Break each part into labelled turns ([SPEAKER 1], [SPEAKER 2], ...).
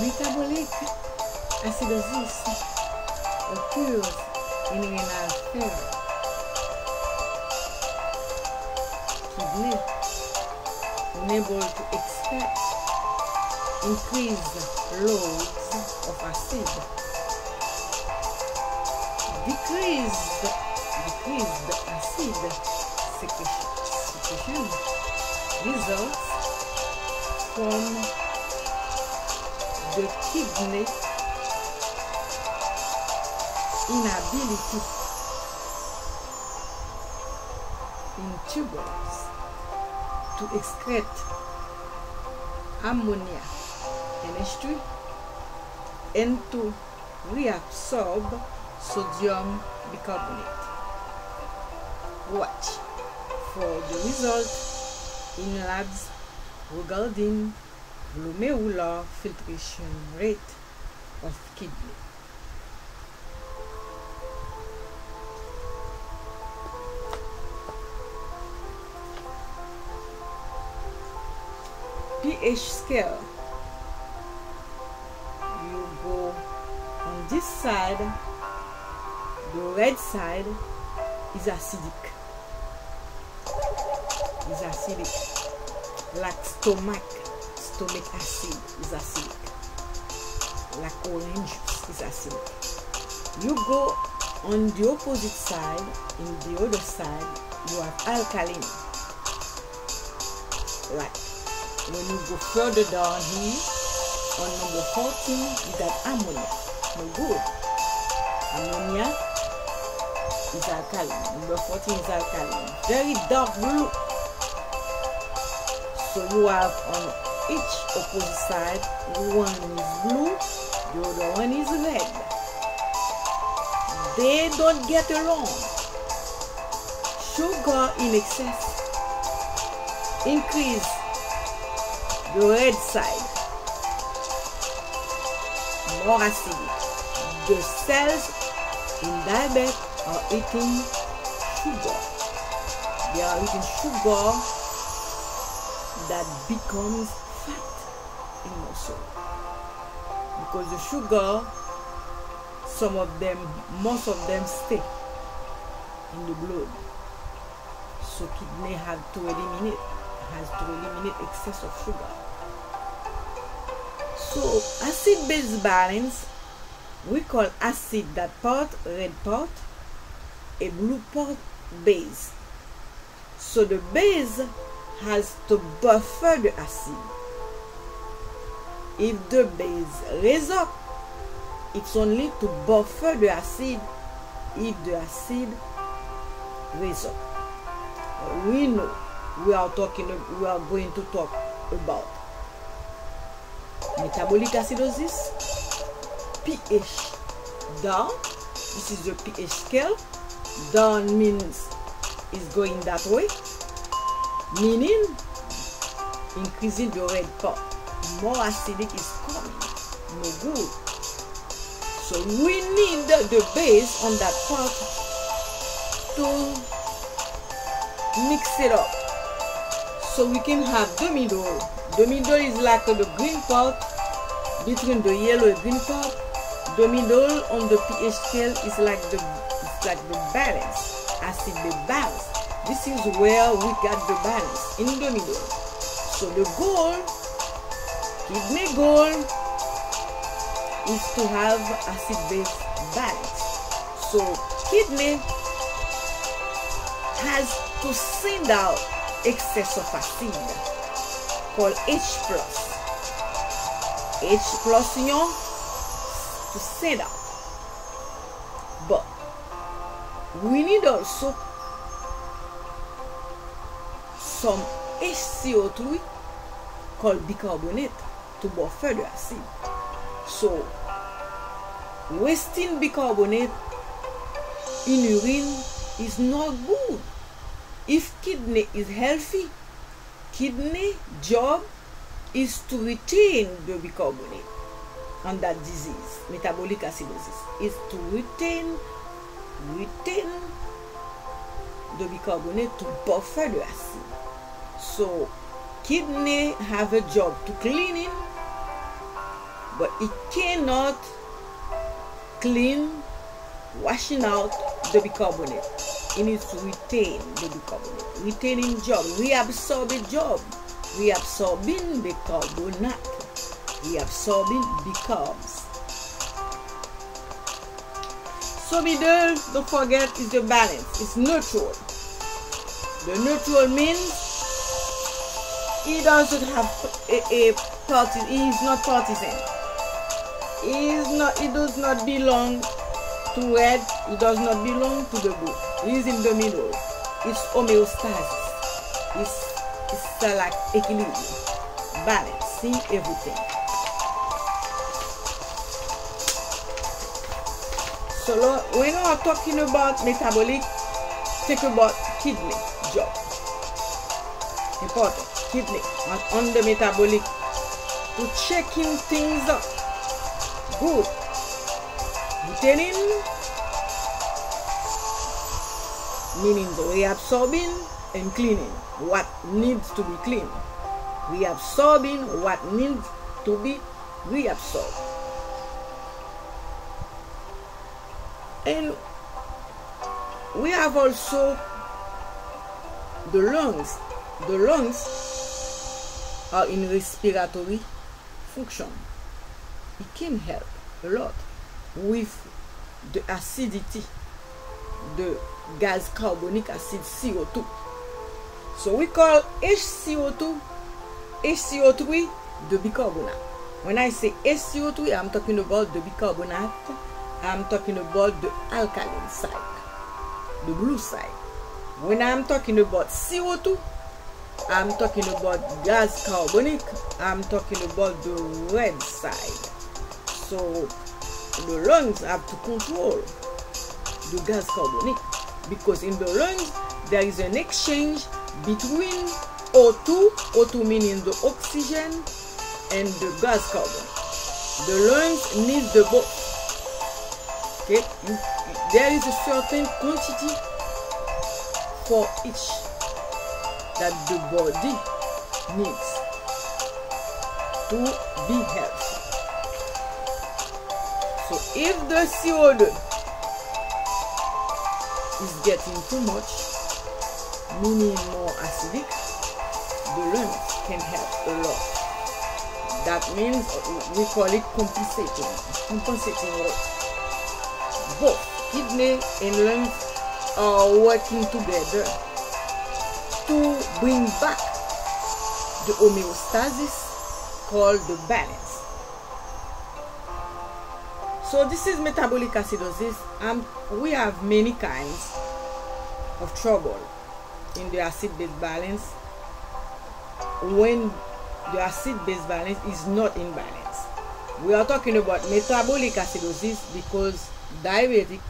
[SPEAKER 1] Metabolic acidosis occurs in renal failure. Kidney unable to expect increased loads of acid. Decreased, decreased acid secretion, secretion results from the kidney inability in tubules to excrete ammonia NH3 and to reabsorb sodium bicarbonate. Watch for the result in labs regarding glomerular filtration rate of kidney. pH scale. You go on this side, the red side is acidic. Is acidic, like stomach. Stomach acid is acidic. Like orange is acidic. You go on the opposite side, in the other side, you have alkaline. Like when you go further down here, on number 14, you got ammonia. No good. Ammonia is alkaline. Number 14 is alkaline. Very dark blue. So you have on each opposite side, one is blue, the other one is red. They don't get along. Sugar in excess increase the red side more acidic. The cells in diabetes are eating sugar. They are eating sugar that becomes Because the sugar, some of them, most of them stay in the blood. So kidney have to eliminate, has to eliminate excess of sugar. So acid base balance, we call acid that part, red part, a blue part base. So the base has to buffer the acid. if the base raise up, it's only to buffer the acid if the acid raise up. We know we are talking we are going to talk about metabolic acidosis, pH down. This is the pH scale. Down means is going that way, meaning increasing the red part. More acidic is coming. No good. So we need the base on that part to mix it up. So we can have the middle. The middle is like the green part between the yellow and green part. The middle on the pH scale is like the it's like the balance. Acid the balance. This is where we got the balance in the middle. So the goal, If my goal is to have acid base balance, so kidney has to send out excess of acid called H+. H+, yon, to send out. But, we need also some HCO3 called bicarbonate. To buffer the acid. So wasting bicarbonate in urine is not good. If kidney is healthy, kidney job is to retain the bicarbonate on that disease, metabolic acidosis, is to retain retain the bicarbonate to buffer the acid. So kidney have a job to clean in but it cannot clean washing out the bicarbonate it needs to retain the bicarbonate retaining job reabsorbing job reabsorbing bicarbonate reabsorbing bicarbs so middle don't forget is the balance. It's neutral. The neutral means he doesn't have a, a party he is not partisan is not he does not belong to red it does not belong to the blue it is in the middle. It's homeostasis. It's, it's like equilibrium. Balancing everything. So when we are talking about metabolic think about kidney job. Important. Kidney on the metabolic. To checking things up good retaining meaning reabsorbing and cleaning what needs to be cleaned. Reabsorbing what needs to be reabsorbed. And we have also the lungs. The lungs are in respiratory function. It can help l'autre, with de acidity, de gaz carbonique, acide CO2. So we call HCO2, HCO3, the bicarbonate. When I say HCO3, I'm talking about the bicarbonate. I'm talking about the alkaline side, the blue side. When I'm talking about CO2, I'm talking about gas carbonic. I'm talking about the red side. So the lungs have to control the gas carbonic. Because in the lungs there is an exchange between O2 O2 meaning the oxygen and the gas carbon. The lungs need the both. Okay? There is a certain quantity for each that the body needs to be healthy. So if the CO2 is getting too much, meaning more acidic, the lungs can help a lot. That means we call it compensating, compensating work. Both kidney and lungs are working together to bring back the homeostasis called the balance. So this is metabolic acidosis and we have many kinds of trouble in the acid-base balance when the acid-base balance is not in balance. We are talking about metabolic acidosis because diabetic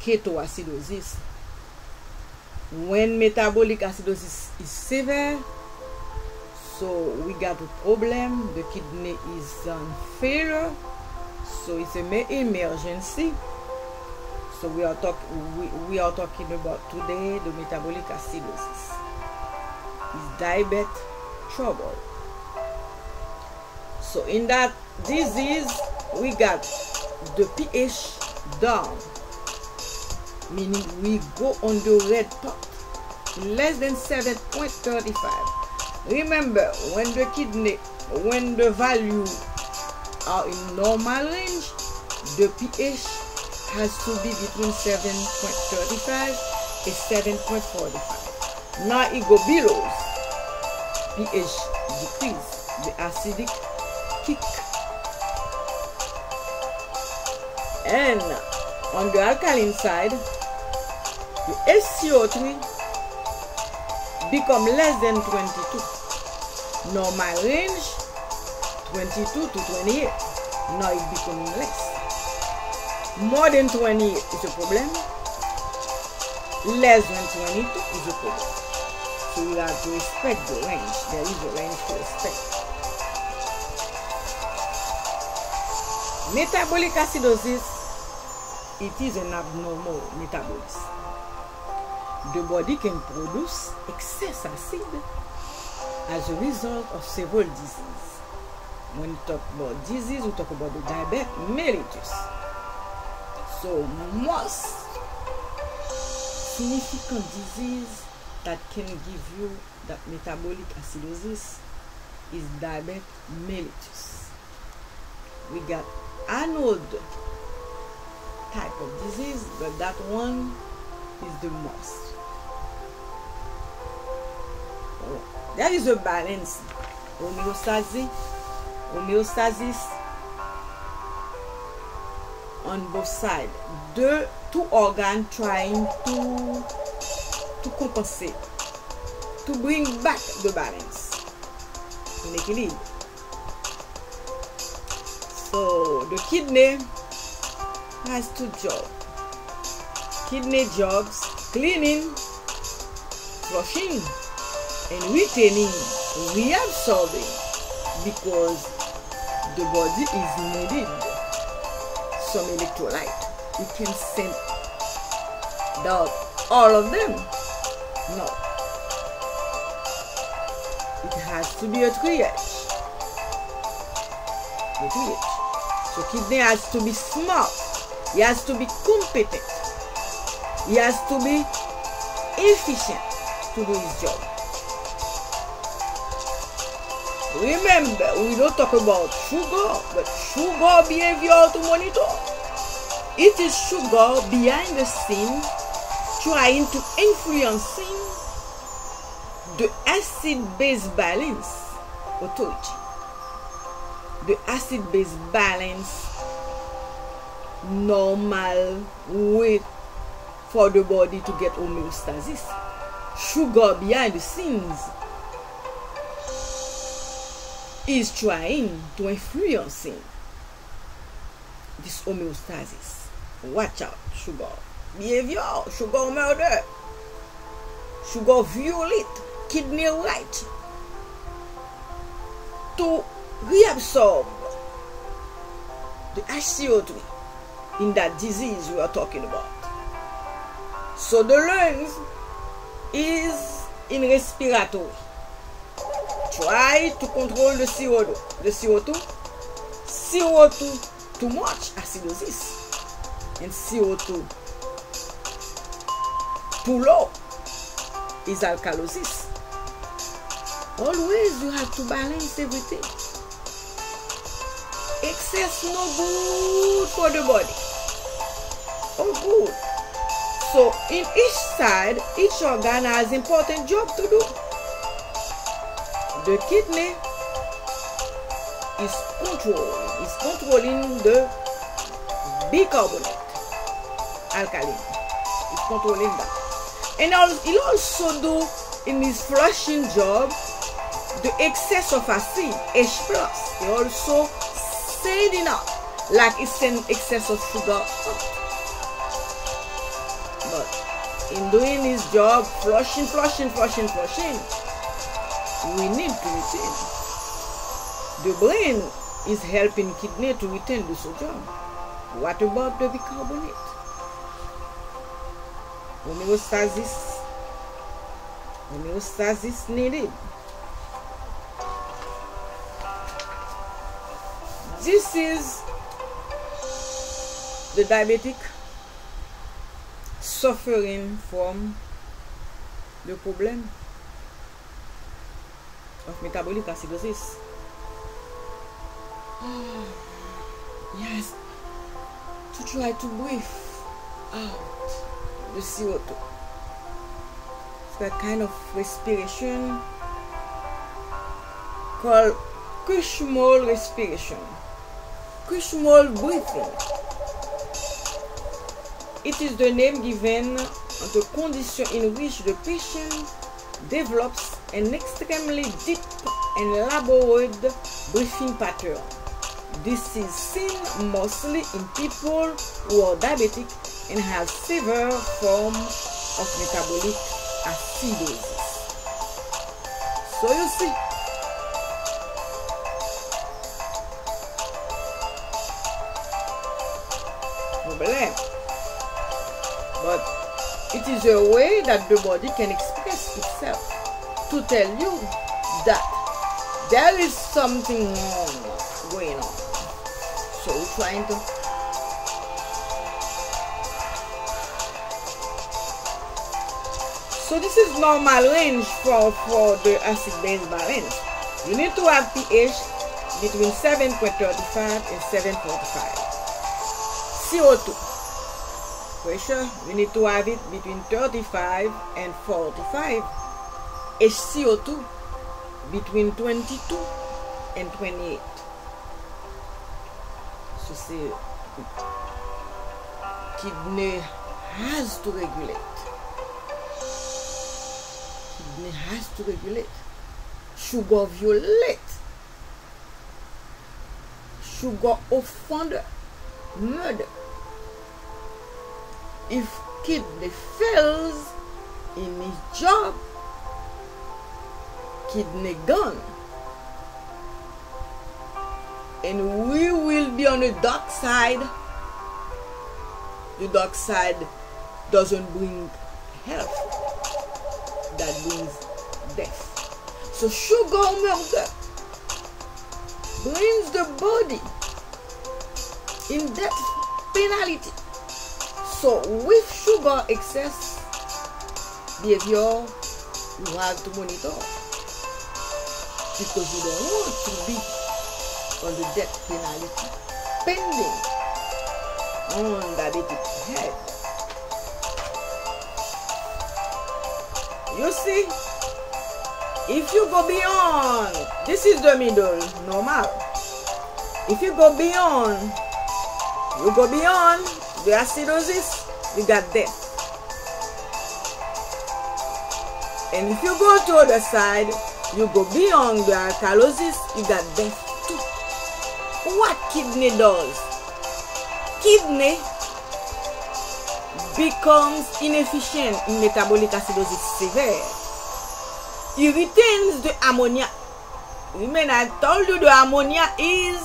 [SPEAKER 1] ketoacidosis when metabolic acidosis is severe so we got a problem the kidney is on failure so it's an emergency so we are talking we, we are talking about today the metabolic acidosis. Is diabetes trouble. So in that disease we got the pH down meaning we go on the red part less than 7.35 remember when the kidney when the value are in normal range. The pH has to be between 7.35 and 7.45 now it go below. pH decrease the acidic kick. And on the alkaline side the HCO3 become less than 22 normal range 22 to 28 now it becoming less. More than 28 is a problem. Less than 22 is a problem. So you have to respect the range. There is a range to respect. Metabolic acidosis it is an abnormal metabolism. The body can produce excess acid as a result of several diseases. When you talk about disease, we talk about the diabetes. So most significant disease that can give you that metabolic acidosis is diabetes mellitus. We got anode type of disease, but that one is the most. Oh, there is a balance. Homeostasis, homeostasis on both sides. The two organs trying to to compensate, to bring back the balance, in equilibre. So the kidney has two jobs. Kidney jobs cleaning, flushing, and retaining, reabsorbing because the body is needed some electrolyte. You can send out all of them. No. It has to be a triage. Triage. So kidney has to be smart. He has to be competent. He has to be efficient to do his job. Remember, we don't talk about sugar, but sugar behavior to monitor. It is sugar behind the scene trying to influencing the acid-base balance authority. The acid-base balance normal way for the body to get homeostasis. Sugar behind the scenes is trying to influencing this homeostasis. Watch out, sugar. Behavior, sugar murder, sugar violate, kidney right to reabsorb the HCO3 in that disease we are talking about. So the lungs is in respiratory. try to control the CO2. The CO2, CO2 too much acidosis and CO2 too low is alkalosis. Always you have to balance everything. Excess no good for the body. Oh good. So in each side, each organ has important job to do. The kidney is controlling, is controlling the bicarbonate alkaline. It's controlling that. And it also do in his flushing job the excess of acid, H plus. They also sending out like it's an excess of sugar But in doing his job, flushing, flushing, flushing, flushing, we need to retain. The brain is helping kidney to retain the sodium. What about the bicarbonate? Homeostasis. Homeostasis needed. This is the diabetic suffering from the problem of metabolic acidosis. Oh, yes. To try to breathe out the CO2. It's that kind of respiration called Kushmol respiration. Kushmol breathing. It is the name given the condition in which the patient develops an extremely deep and elaborate breathing pattern. This is seen mostly in people who are diabetic and have severe form of metabolic acidosis. So you see, problem. But it is a way that the body can express itself to tell you that there is something wrong going on. So trying to So this is normal range for, for the acid base balance. You need to have pH between 7.35 and 7.45. CO2 pressure, you need to have it between 35 and 45. HCO2 between 22 and 28. So see, kidney has to regulate kidney has to regulate. Sugar violate. Sugar offender. Murder. If kidney fails in his job, kidney gone. And we will be on the dark side. The dark side doesn't bring health that brings death. So sugar murder brings the body in death penalty. So with sugar excess behavior, you have to monitor because you don't want to be on the death penalty pending on diabetic head. You see, if you go beyond, this is the middle, normal. If you go beyond, you go beyond the acidosis, you got death. And if you go to the other side, You go beyond your alkalosis, you got death too. What kidney does? Kidney becomes inefficient in metabolic acidosis severe. It retains the ammonia. Remember I told you the ammonia is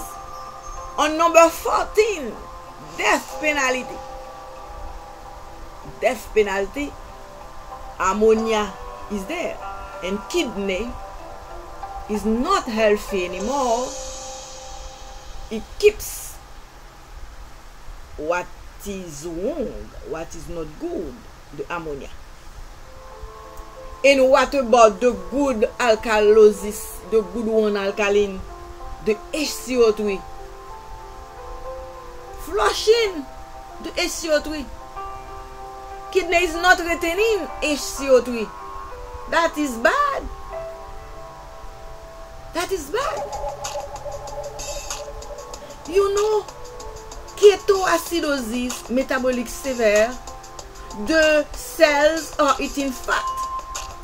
[SPEAKER 1] on number 14. Death penalty. Death penalty. Ammonia is there. And kidney is not healthy anymore. It keeps what is wrong, what is not good, the ammonia. And what about the good alkalosis, the good one alkaline, the HCO3? Flushing the HCO3. Kidney is not retaining HCO3. That is bad. That is bad. You know, ketoacidosis metabolic severe, the cells are eating fat.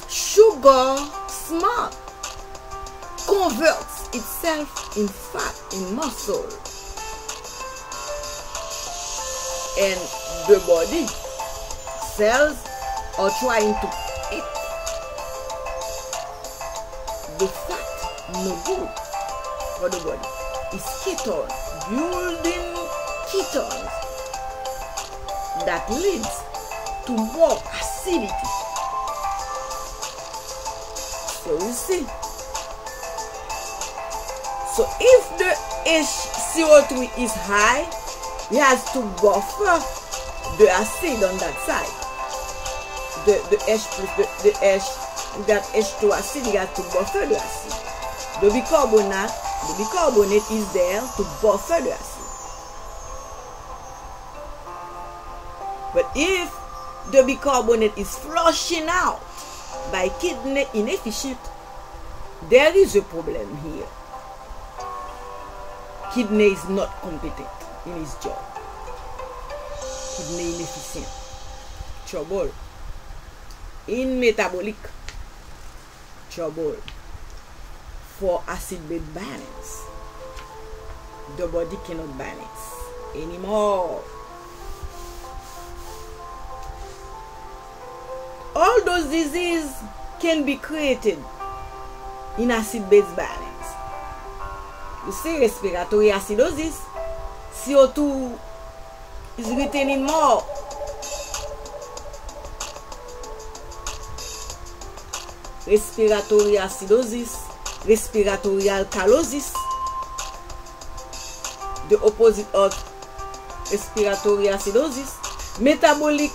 [SPEAKER 1] Sugar, smart, converts itself in fat, in muscle. And the body, cells are trying to no good for the body. It's ketone, building ketones that leads to more acidity. So you see. So if the HCO3 is high, it has to buffer the acid on that side. The, the H plus the, the H, that H2 acid, you have to buffer the acid. The bicarbonate, the bicarbonate is there to buffer the acid. But if the bicarbonate is flushing out by kidney inefficient, there is a problem here. Kidney is not competent in his job. Kidney inefficient. Trouble. In metabolic. Trouble. For acid base balance. The body cannot balance anymore. all those diseases can be created in acid-base balance. You see respiratory acidosis, CO2 is retaining more. Respiratory acidosis, respiratorial calosis, the opposite of respiratory acidosis, metabolic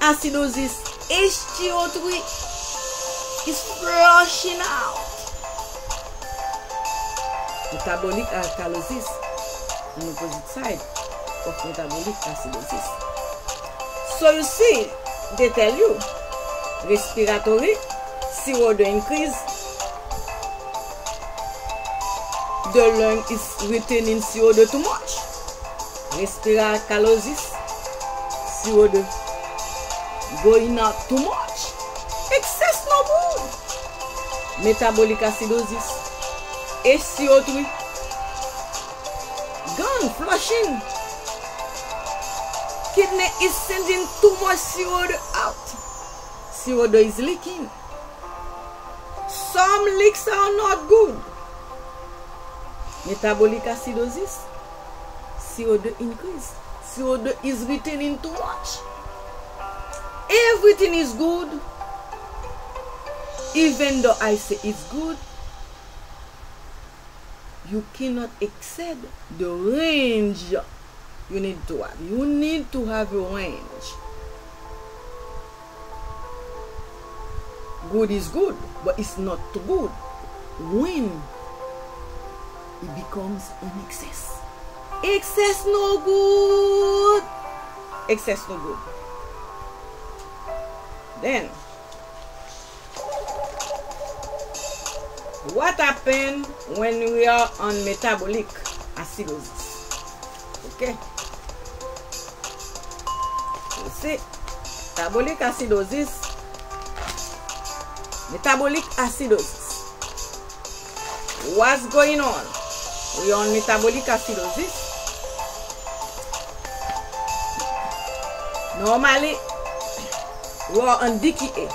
[SPEAKER 1] acidosis, HTO3 is flushing out. Metabolic alkalosis on the opposite side of metabolic acidosis. So you see, they tell you, respiratory, CO2 increase, the lung is retaining CO2 too much. Respiratory callosis, CO2 going out too much. Excess no more. Metabolic acidosis, HCO3, gone, flushing. Kidney is sending too much CO2 out. CO2 is leaking. Some leaks are not good. metabolic acidosis, CO2 increase, CO2 is retaining too much. Everything is good, even though I say it's good, you cannot exceed the range you need to have. You need to have a range. Good is good, but it's not too good. When it becomes an excess. Excess no good. Excess no good. Then, what happen when we are on metabolic acidosis? Okay. You see, metabolic acidosis, metabolic acidosis. What's going on? ou yon metabolik asidozis. Normali, wou an di ki e.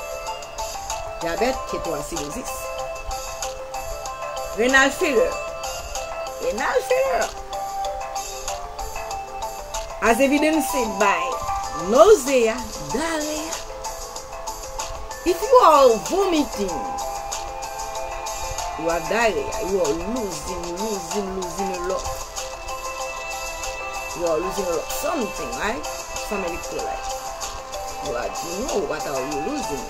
[SPEAKER 1] Diabet, keto asidozis. Renal failure. Renal failure. As evidenced by nausea, diarrhea. If you are vomiting, you are diarrhea, you are losing, losing, losing a lot. You are losing a lot. Something, right? Some electrolyte. You are to know what are you losing.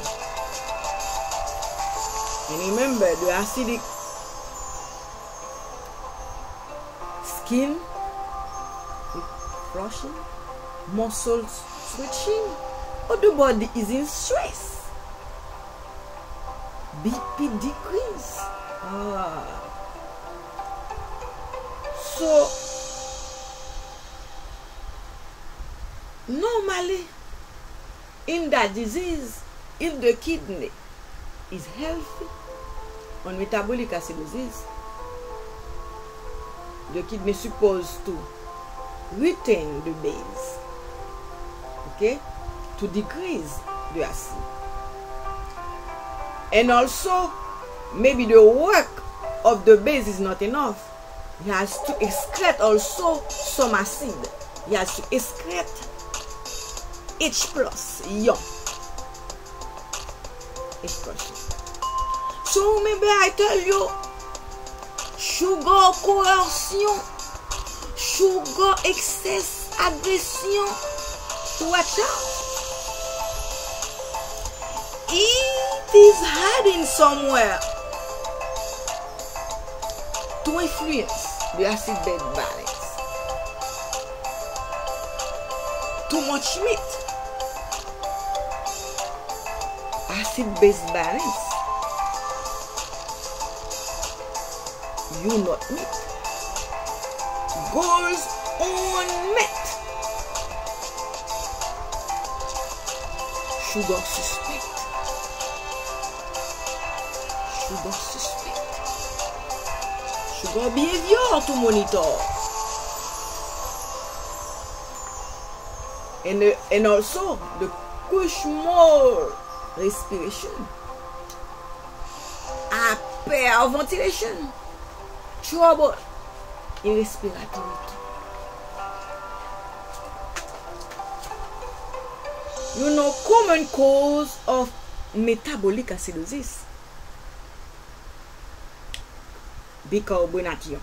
[SPEAKER 1] And remember the acidic skin flushing, muscles switching, or the body is in stress. BP decrease. Alright. So, normally, in that disease, if the kidney is healthy, on metabolic acidosis, the kidney supposed to retain the base, okay, to decrease the acid. And also, maybe the work of the base is not enough. He has to excrete also some acid. He has to excrete H plus ion. H plus. So maybe I tell you, sugar coercion, sugar excess aggression, watch out. It is hiding somewhere tou influence de acid bed balance. Too much meat. Acid base balance. You not meat. Goals unmet. Sugar suspect. Sugar suspect. Sugar behavior to monitor. And, and also the Kushmore respiration. Hyperventilation. Trouble in respiratory. You know common cause of metabolic acidosis. bicarbonation.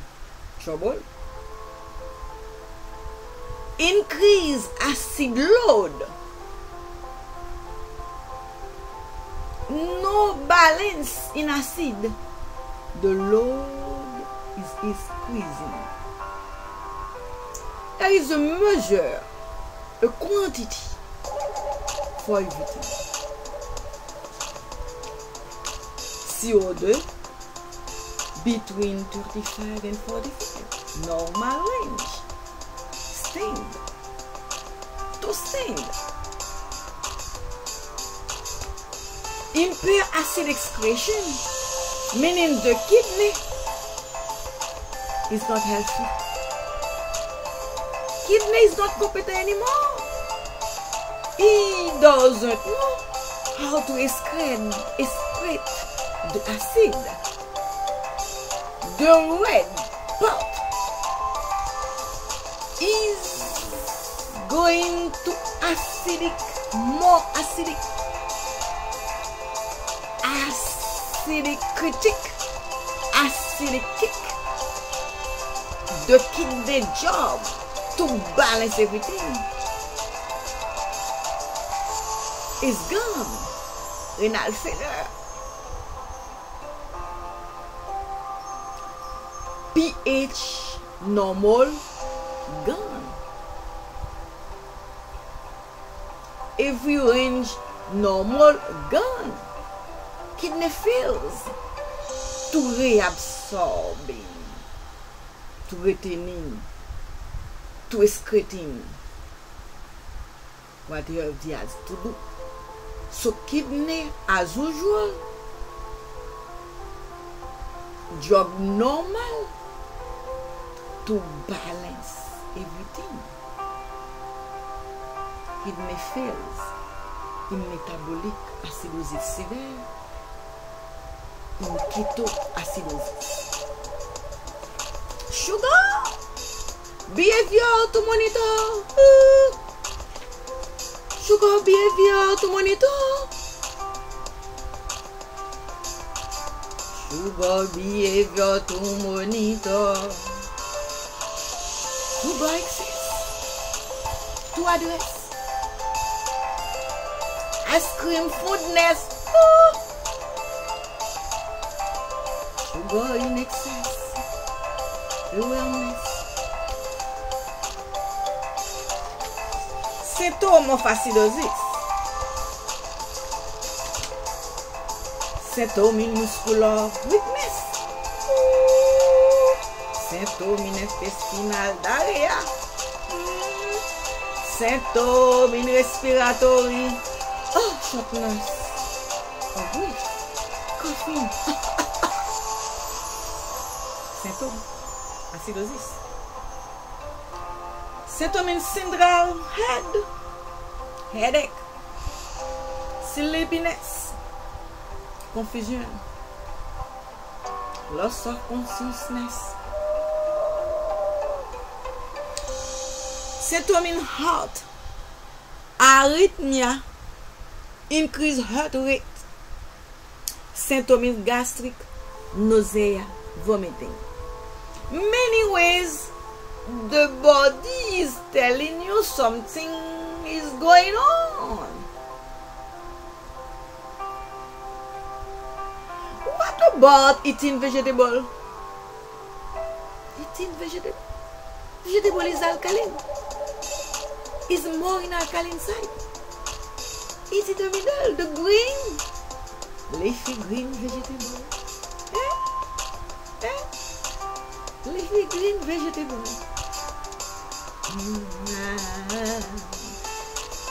[SPEAKER 1] Trouble. Increase acid load. No balance in acid. The load is increasing. There is a measure, a quantity for everything. CO2 between 35 and 45. Normal range. Stand. To stand. Impure acid excretion, meaning the kidney is not healthy. Kidney is not competent anymore. He doesn't know how to excrete, excrete the acid. the red pot is going to acidic, more acidic, acidic critic, acidic kick, the kid the job to balance everything is gone. Renal failure. each normal gone. Every range normal gone. Kidney fails to reabsorbing, to retaining, to excreting what your body has to do. So kidney, as usual, job normal, to balance everything. Kidney fails, in metabolic acidosis severe, in keto acidosis. Sugar, behavior to monitor. Sugar behavior to monitor. Sugar behavior to monitor. Ou bon eksis? Tou adres? Askrim foudnes? Ou bon in eksis? Wellness? Se tou moun fasidozis? Se tou moun muskulor? With me? Sentou-me nesta espinaldaria. Hum, sentou-me no respiratório. Oh, Chopinás. Oh, oui. Confim. Sentou-me. Acidosis. Sentou-me no. Head. Headache. Sleepiness. Confusion. loss of consciousness Symptom in heart, arrhythmia, increased heart rate. Symptom in gastric, nausea, vomiting. Many ways the body is telling you something is going on. What about eating vegetable? Eating vegetable? Vegetable is alkaline. Is more in alkaline side. Eat it the middle, the green. Leafy green vegetable. Eh? Eh? Leafy green vegetable.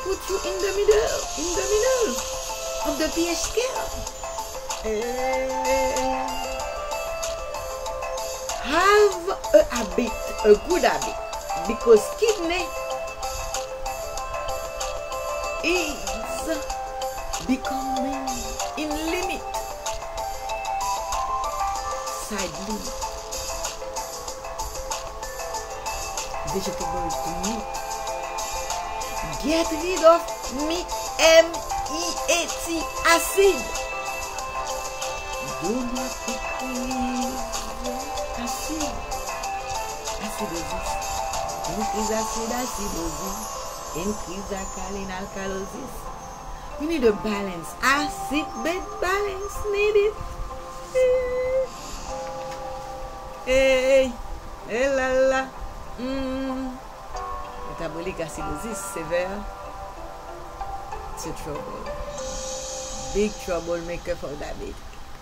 [SPEAKER 1] Put you in the middle, in the middle of the pH scale. Eh. Have a habit, a good habit, because kidney is becoming in limit, side limit. Vegetables to meat. Get rid of meat, M-E-A-T acid. Do not decrease acid. Acidosis. increase acid acidosis, increase alkaline alkalosis. We need a balance. Acid bed balance needed. Hey, hey la la. Mm. Metabolic acidosis severe. It's a trouble. Big trouble maker for diabetic.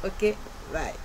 [SPEAKER 1] Okay, right.